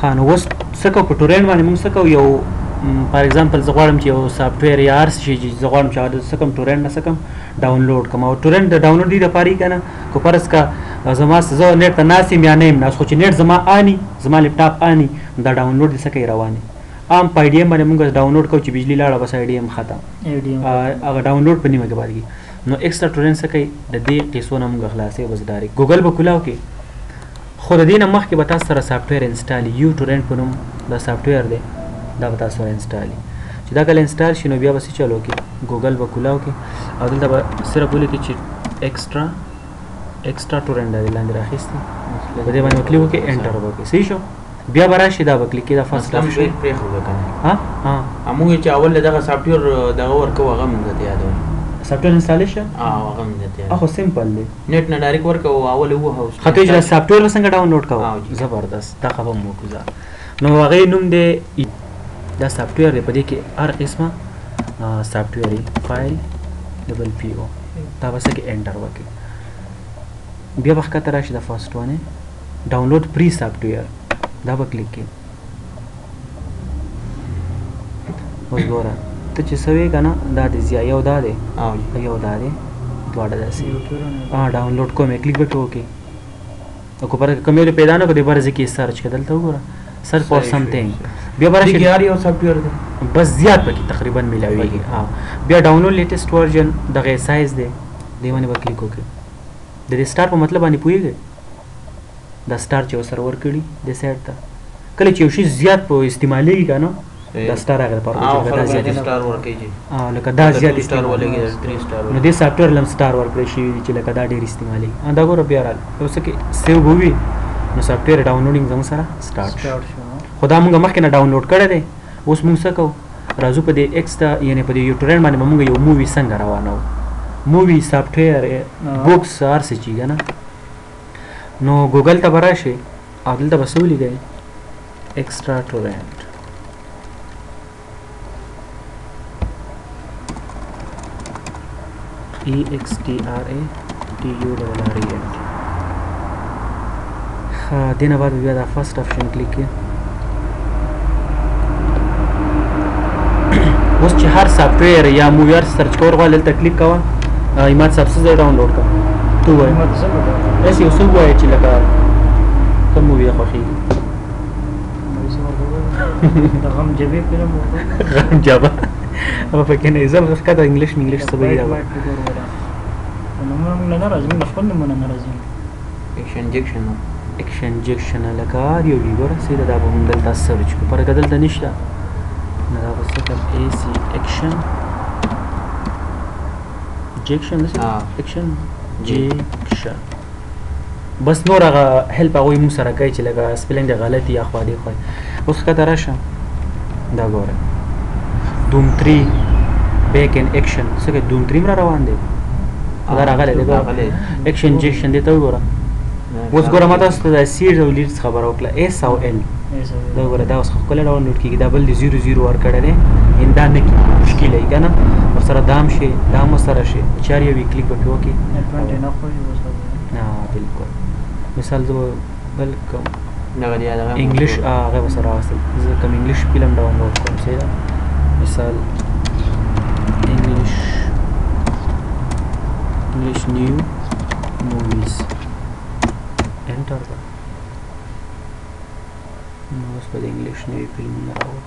ښه نو اوس څه کوو په ټورینټ باندې موږ څه کوو یو فار ایگزامپل زه غواړم چې یو سافټویر یا هر څه شي چې زه غواړم چې هغه څه کوم ټورینټ نه څه کوم ډاونلوډ کوم او ټورینټ د ډاونلوډ دي لپاره یې که نه که فرض کا زما زه نیټ ته ناست یم یا نه یم ناست خو چې نیټ زما آني زما لپټاپ آني دا ډاونلوډ دې څه کوي روان دي عام په آی ډي ایم باندې موږ ډاونلوډ کوو چې بجلی لاړه بس آی ډي ایم ختم هغه ډاونلوډ په نیمه کې پاتې کېږي نو ایکسټرا ټورینټ څه کوي د دې قیسو نه موږ خلاصې بس ډایرکټ ګوګل به کولاو کې خو د دې نه مخکې به تاسو سره سافټویر انسټالي یو ټورینټ په نوم دا سافټویر دی دا به تاسو سره انسټالي چې دا کله انسټال شي نو بیا به څه چلو کې ګوګل به کولاو کې او دلته به صرف ولیکي چې ایکسترا ایکسترا ټورینټ دا لاندې راخیستي په دې باندې کلیک وکړي انټر وکړي صحیح شو بیا به راشي دا به کلیک کړي دا فاست مطلب شي ها ها همغه چې اول دغه سافټویر دغه ورکو هغه مونږ ته یادو سافټویر انسټالیشن هغه مونږ ته اخو سمپل دی نیټ نه ډایرک ورکه او اول ووهه اوس خکه چې سافټویر به څنګه ډاونلوډ کوو زبردست دا خبره مو کوزه نو هغه نوم دی دا سافټویر دی په دې کې هر قسمه سافټویر فایل ډبل پی او دا بس کې انټر وکړي بیا به ښکته راشي د فرست ونه ډاونلوډ پری سافټویر دا به کلیک کړئ اوس ګوره ته چې سوي کنه دا د زیا یو دا دی او یو دا دی دواړه داسې ها ډاونلوډ کوم کلیک به وکي او کو پر کومې پیدا نه کړې برځ کې سرچ کړل ته وګوره سرچ فور سمثینګ بیا برځ کې یار یو سافټویر دی بس زیات پکې تقریبا ملاويږي ها بیا ډاونلوډ لیټیسټ ورژن دغه سایز دی دیونه به کلیک وکي د ریسټارټ په مطلب باندې پوهیږئ دا سټار چې وسره ورکړي د سایت ته کله چې یو شی زیات په استعمالي کنه دا سټار هغه پر چې دا زیات سټار ورکړي او لکه دا زیات سټار ولګي دا درې سټار نو د سافټ ویر لم سټار ورکړي شي چې لکه دا ډیر استعمالي ان دا ګور بیا راځي نو څه کې سیو بوي نو سافټ ویر ډاونلوډینګ زموږ سره سټارټ شو خدا موږ مخکې نه ډاونلوډ کړی دی اوس موږ څه کوو راځو په دې ایکس ته یعنی په دې یوټورین باندې موږ یو مووی څنګه روانو مووی سافټویر بوکس هر څه چې کنه نو ګوګل ته براشي او دلته به سولي گئی ایکسترا ټورنټ ای ایکس ټی آر ای ټی یو ډبل آر ای ها دینه بعد بیا دا فرست آپشن کلیک کړئ اوس چې هر سافټویر یا مووی هر سرچ کور غواړي دلته کلیک کوه ایمات صاحب څه ځای ډاونلوډ کړه تو وایي داسې یو څه ووایه چې لکه کوم مووي یې خوښېږي غم جبه فلم غم جبه او پکې نه زم غف کده انګلیش منګلیش څه وایي نو موږ نه راځي موږ خپل نمونه نه راځي اکشنجکشن اکشنجکشن لکه آر یو وی ګوره سیده دا به مونږ دلته سرچ کو پرګه دلته نشته نو دا به صفر ای سی اکشن جکشن داسې اکشن جکشن بس نور هغه هیلپ هغوی مونږ سره کوي چې لکه سپلنګ غلط یا خوا دې خوا اوس کته راشه دا ګوره دوم 3 بیک ان اکشن څه کې دوم 3 را روان دی دا راغلی دی اکشن جیکشن دی ته وګوره اوس ګوره ما تاسو ته د سیډ او لیډز خبره وکړه اس او ال دا ګوره دا اوس خپل ډاونلوډ کیږي دا بل دی 00 ور کړی دی ان دا نه کی مشکل دی کنه او سره دام شي دام سره شي چاري وی کلیک به پیو کی نه بالکل مثال زه بل کوم دغه دی هغه انګلیش هغه به سره راوستل زه کوم انګلیش فلم ډاونلوډ کوم چې مثال انګلیش انګلیش نیو موویز انټر کړه نو اوس په انګلیش نیو فلمونه راوړم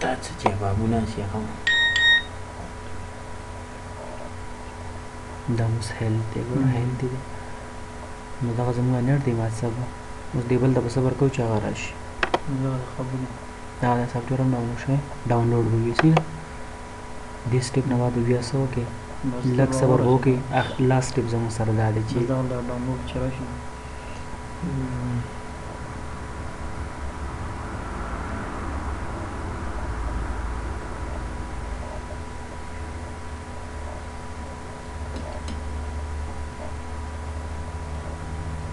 دا څه جوابونه چې هغه دا اوس هیل دی ګوره هیل دی نو دغه زموږ نر دی مات صاحب اوس دی بل ته به صبر کوو چې هغه راشي دا د سافټویر هم ډاونلوډ شوی ډاونلوډ به وي دې سټیپ نه بعد بیا څه وکړئ لږ صبر به وکړئ لا سټیپ زموږ سره دا دی چې دغه دا ډاونلوډ چې راشي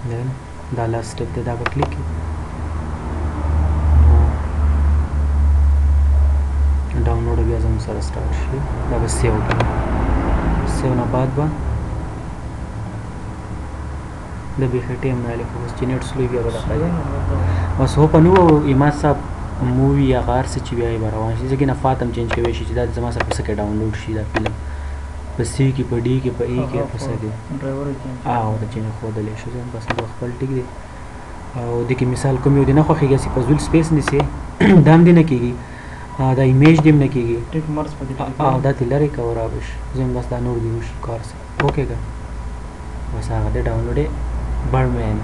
دین دا لاست سټیپ دی دا به کلیک کړي ډاونلوډ بیا زموږ سره سټارټ شي دا به سیو کړو سیو نه بعد به د بیخې ټیم نه لکه اوس چې نیټ سلوی بیا به دغه دی بس هو په نو ایماد صاحب مووی یا غار څه چې بیا یې روان شي ځکه نه فاتم چینج کوي شي چې دا زما سره په سکه ډاونلوډ شي دا فلم په سی کې په ډی کې په ای کې په سکه ډرایور چینج او ته چینج خو دلې شو ځم بس نو خپل ټیک دی او د کې مثال کوم یو دی نه خوخیږي چې په ځول سپیس نسی دام دی نه کیږي دا ایمیج دیم نه کیږي ټیک مرز په دې او دا تلری کور اوبش زم بس دا نور دی وشي کار سره اوکه که بس هغه دې ډاونلوډ یې برمین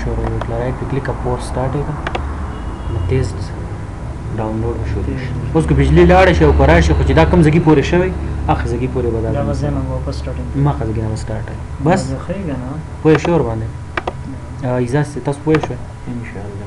شروع یې کړه رایټ کلیک اپور سټارټ یې کړه نو تیز ډاونلوډ به شروع شي اوس که بجلی لاړه شي او که راشي خو چې دا کوم ځګي پورې شوی هغه ځګي پورې به دا مخه ځګي نه سټارټ بس پوه شور باندې ایزاس تاسو پوه شئ ان شاء الله